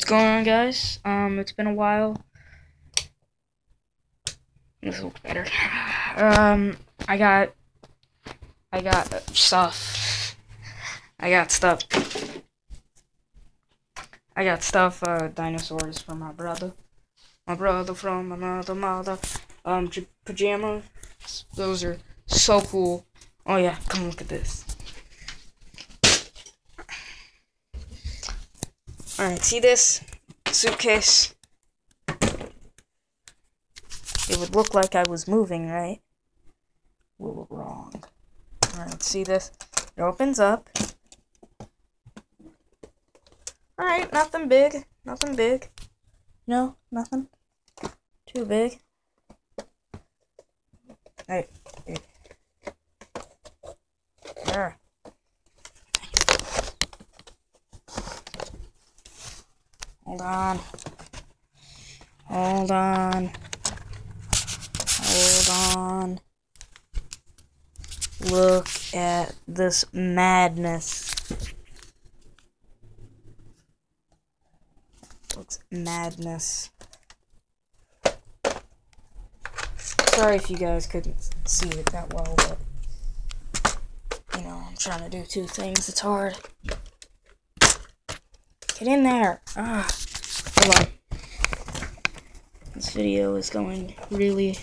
What's going on, guys? Um, it's been a while. This looks better. Um, I got, I got stuff. I got stuff. I got stuff. Uh, dinosaurs for my brother. My brother from another mother. Um, pajamas. Those are so cool. Oh yeah, come look at this. Alright, see this suitcase? It would look like I was moving, right? We were wrong. Alright, see this? It opens up. Alright, nothing big. Nothing big. No, nothing. Too big. Hey. There. Hold on. Hold on. Hold on. Look at this madness. Looks madness. Sorry if you guys couldn't see it that well, but you know, I'm trying to do two things. It's hard. Get in there. Ah. Hold on. This video is going really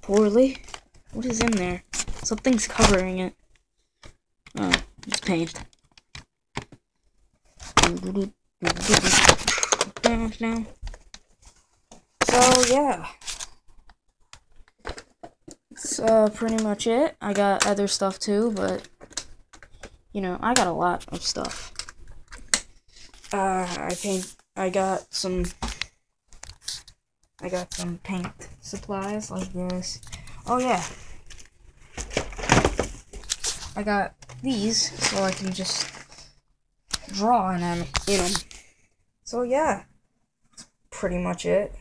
poorly. What is in there? Something's covering it. Oh, it's paint. So, yeah. That's uh, pretty much it. I got other stuff too, but, you know, I got a lot of stuff. Uh, I paint, I got some, I got some paint supplies like this. Oh yeah. I got these so I can just draw in them, in them. So yeah, that's pretty much it.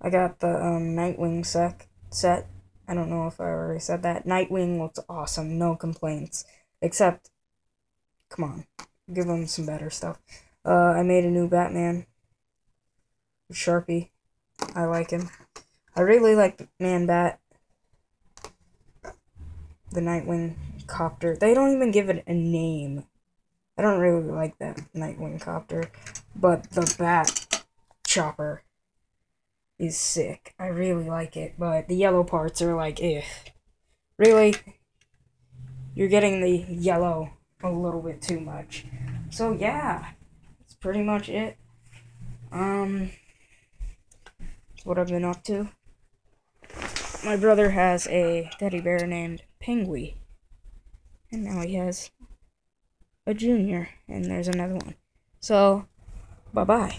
I got the um, Nightwing set. I don't know if I already said that. Nightwing looks awesome, no complaints. Except, come on, give them some better stuff. Uh, I made a new Batman. Sharpie. I like him. I really like Man Bat. The Nightwing copter. They don't even give it a name. I don't really like that Nightwing copter. But the Bat chopper is sick. I really like it. But the yellow parts are like, eh. Really? You're getting the yellow a little bit too much. So yeah, that's pretty much it. Um, what I've been up to. My brother has a teddy bear named Penguin, and now he has a junior, and there's another one. So, bye bye.